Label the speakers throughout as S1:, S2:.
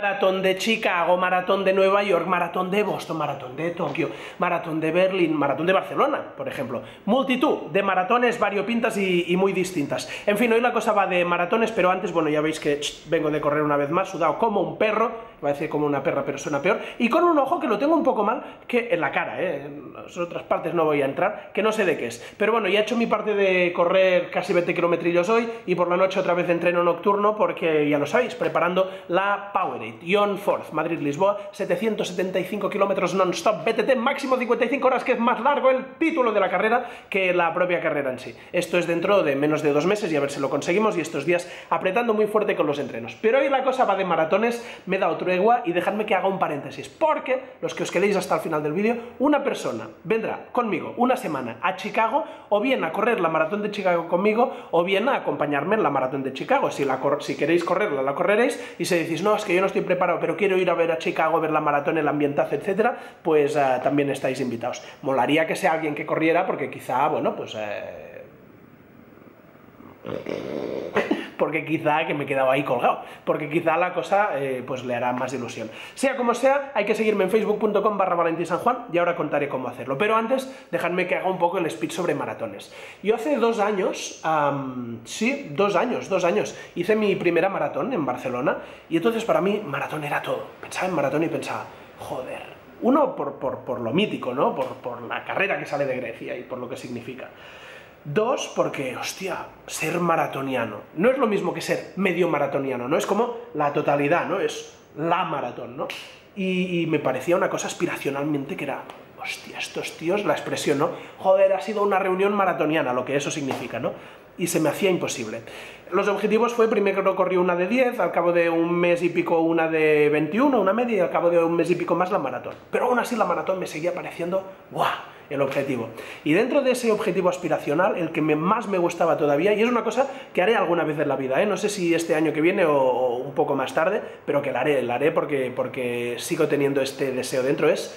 S1: Maratón de Chicago, maratón de Nueva York, maratón de Boston, maratón de Tokio, maratón de Berlín, maratón de Barcelona, por ejemplo. Multitud de maratones variopintas y, y, muy distintas. En fin, hoy la cosa va de maratones, pero antes, bueno, ya veis que vengo de correr una vez más, sudado como un perro, va a decir como una perra, pero suena peor, y con un ojo que lo tengo un poco mal, que en la cara, ¿eh? en otras partes no voy a entrar, que no sé de qué es. Pero bueno, ya he hecho mi parte de correr casi 20 kilometrillos hoy, y por la noche otra vez de entreno nocturno, porque ya lo sabéis, preparando la Powerade. John Forth, Madrid-Lisboa, 775 kilómetros non-stop, BTT, máximo 55 horas, que es más largo el título de la carrera que la propia carrera en sí. Esto es dentro de menos de dos meses y a ver si lo conseguimos, y estos días apretando muy fuerte con los entrenos. Pero hoy la cosa va de maratones, me he dado tregua, y dejadme que haga un paréntesis, porque, los que os quedéis hasta el final del vídeo, una persona vendrá conmigo una semana a Chicago, o bien a correr la maratón de Chicago conmigo, o bien a acompañarme en la maratón de Chicago. Si, la si queréis correrla, la correréis, y si decís, no, es que yo no estoy preparado, pero quiero ir a ver a Chicago, ver la maratón, el ambientazo, etcétera, pues uh, también estáis invitados. Molaría que sea alguien que corriera, porque quizá, bueno, pues... Eh... porque quizá que me he quedado ahí colgado, porque quizá la cosa eh, pues le hará más ilusión. Sea como sea, hay que seguirme en facebook.com barra y ahora contaré cómo hacerlo. Pero antes, dejadme que haga un poco el speech sobre maratones. Yo hace dos años, sí, dos años, dos años, hice mi primera maratón en Barcelona y entonces para mí maratón era todo. Pensaba en maratón y pensaba, joder, uno por, por, por lo mítico, ¿no? Por, por la carrera que sale de Grecia y por lo que significa. Dos, porque, hostia, ser maratoniano no es lo mismo que ser medio maratoniano, ¿no? Es como la totalidad, ¿no? Es la maratón, ¿no? Y, me parecía una cosa aspiracionalmente que era, hostia, estos tíos, la expresión, ¿no? Joder, ha sido una reunión maratoniana, lo que eso significa, ¿no? Y se me hacía imposible. Los objetivos fue, primero corrí una de 10, al cabo de un mes y pico una de 21, una media, y al cabo de un mes y pico más la maratón. Pero aún así la maratón me seguía pareciendo, ¡guau! El objetivo. Y dentro de ese objetivo aspiracional, el que me, más me gustaba todavía, y es una cosa que haré alguna vez en la vida, ¿eh? no sé si este año que viene o, un poco más tarde, pero que la haré, la haré porque, porque sigo teniendo este deseo dentro, es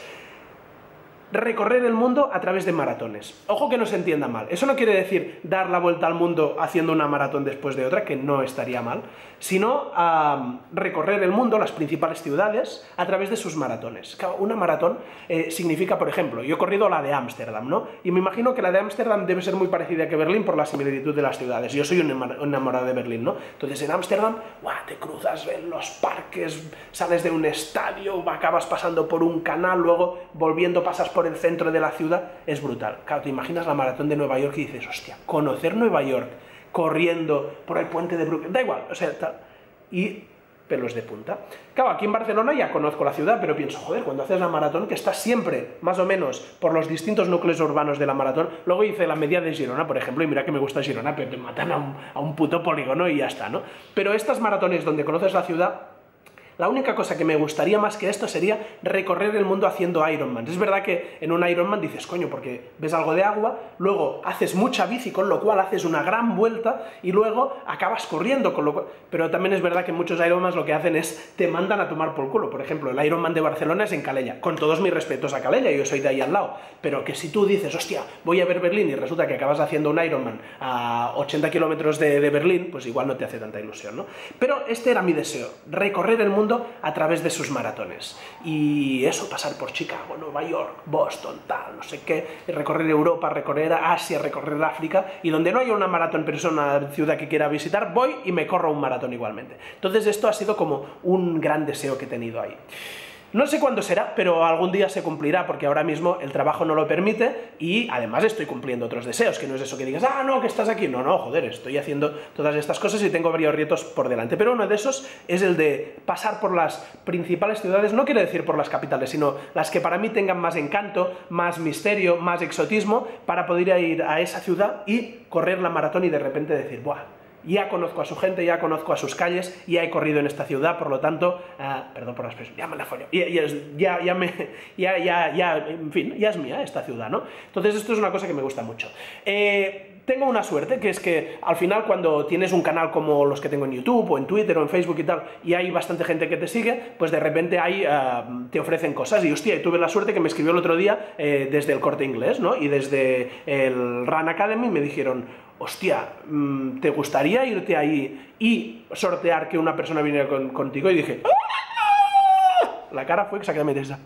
S1: recorrer el mundo a través de maratones. Ojo que no se entienda mal. Eso no quiere decir dar la vuelta al mundo haciendo una maratón después de otra, que no estaría mal, sino recorrer el mundo, las principales ciudades, a través de sus maratones. Una maratón eh, significa, por ejemplo, yo he corrido la de Ámsterdam, ¿no? Y me imagino que la de Ámsterdam debe ser muy parecida que Berlín por la similitud de las ciudades. Yo soy un enamorado de Berlín, ¿no? Entonces en Ámsterdam, te cruzas en los parques, sales de un estadio, acabas pasando por un canal, luego volviendo pasas por el centro de la ciudad, es brutal. Claro, te imaginas la maratón de Nueva York y dices, hostia, conocer Nueva York corriendo por el puente de Brooklyn, da igual, o sea. Y pelos de punta. Claro, aquí en Barcelona ya conozco la ciudad, pero pienso, joder, cuando haces la maratón, que estás siempre, más o menos, por los distintos núcleos urbanos de la maratón, luego hice la media de Girona, por ejemplo, y mira que me gusta Girona, pero te matan a un, a un puto polígono y ya está, ¿no? Pero estas maratones donde conoces la ciudad, la única cosa que me gustaría más que esto sería recorrer el mundo haciendo Ironman. Es verdad que en un Ironman dices, coño, porque ves algo de agua, luego haces mucha bici, con lo cual haces una gran vuelta y luego acabas corriendo, con lo cual... Pero también es verdad que muchos Ironmans lo que hacen es te mandan a tomar por culo. Por ejemplo, el Ironman de Barcelona es en Calella. Con todos mis respetos a Calella, yo soy de ahí al lado. Pero que si tú dices, hostia, voy a ver Berlín y resulta que acabas haciendo un Ironman a 80 kilómetros de, de Berlín, pues igual no te hace tanta ilusión, ¿no? Pero este era mi deseo, recorrer el mundo a través de sus maratones. Y eso, pasar por Chicago, Nueva York, Boston, tal, no sé qué, recorrer Europa, recorrer Asia, recorrer África, y donde no haya una maratón, pero es una ciudad que quiera visitar, voy y me corro un maratón igualmente. Entonces esto ha sido como un gran deseo que he tenido ahí. No sé cuándo será, pero algún día se cumplirá, porque ahora mismo el trabajo no lo permite y además estoy cumpliendo otros deseos, que no es eso que digas, ah, no, que estás aquí. No, no, joder, estoy haciendo todas estas cosas y tengo varios retos por delante. Pero uno de esos es el de pasar por las principales ciudades, no quiere decir por las capitales, sino las que para mí tengan más encanto, más misterio, más exotismo, para poder ir a esa ciudad y correr la maratón y de repente decir, ¡buah! Ya conozco a su gente, ya conozco a sus calles, ya he corrido en esta ciudad, por lo tanto, uh, perdón por la expresión, ya me la follo, ya, me, ya, ya, ya, en fin, ya es mía esta ciudad, ¿no? Entonces esto es una cosa que me gusta mucho. Eh, tengo una suerte, que es que al final cuando tienes un canal como los que tengo en YouTube, o en Twitter, o en Facebook y tal, y hay bastante gente que te sigue, pues de repente ahí uh, te ofrecen cosas, y hostia, tuve la suerte que me escribió el otro día eh, desde el Corte Inglés, ¿no? Y desde el Run Academy me dijeron, hostia, mm, ¿te gustaría irte ahí y sortear que una persona viniera con, contigo? Y dije, la cara fue exactamente esa.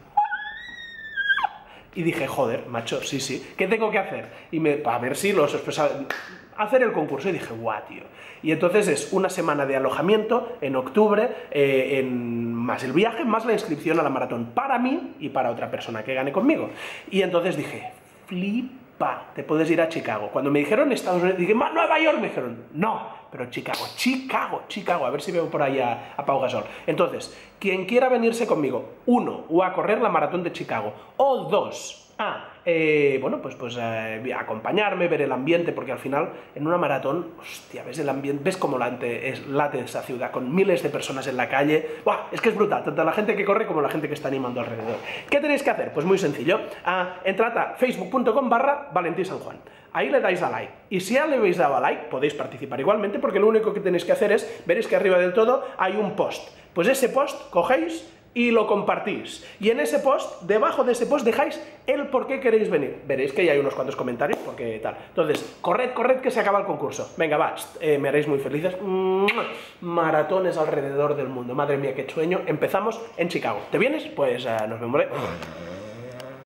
S1: Y dije, joder, macho, sí, sí, ¿qué tengo que hacer? Y me, a ver si los hacer el concurso. Y dije, guau, tío. Y entonces es una semana de alojamiento en octubre, eh, en, más el viaje, más la inscripción a la maratón para mí y para otra persona que gane conmigo. Y entonces dije, flipa, te puedes ir a Chicago. Cuando me dijeron Estados Unidos, dije, Nueva York, me dijeron, no, pero Chicago, Chicago, Chicago, a ver si veo por ahí a, a, Pau Gasol. Entonces, quien quiera venirse conmigo, uno, o a correr la maratón de Chicago, o dos, a, eh, bueno, pues, pues eh, acompañarme, ver el ambiente, porque al final, en una maratón, hostia, ves el ambiente, ves cómo late, es, late ciudad, con miles de personas en la calle, ¡buah! Es que es brutal, tanto la gente que corre como la gente que está animando alrededor. ¿Qué tenéis que hacer? Pues muy sencillo, a, entrad a facebook.com barra Valentín San Juan. Ahí le dais a like. Y si ya le habéis dado a like, podéis participar igualmente, porque lo único que tenéis que hacer es, veréis que arriba del todo hay un post. Pues ese post cogéis y lo compartís. Y en ese post, debajo de ese post, dejáis el por qué queréis venir. Veréis que ya hay unos cuantos comentarios, porque tal. Entonces, corred, corred, que se acaba el concurso. Venga, va, eh, me haréis muy felices. Maratones alrededor del mundo. Madre mía, qué sueño. Empezamos en Chicago. ¿Te vienes? Pues uh, nos vemos.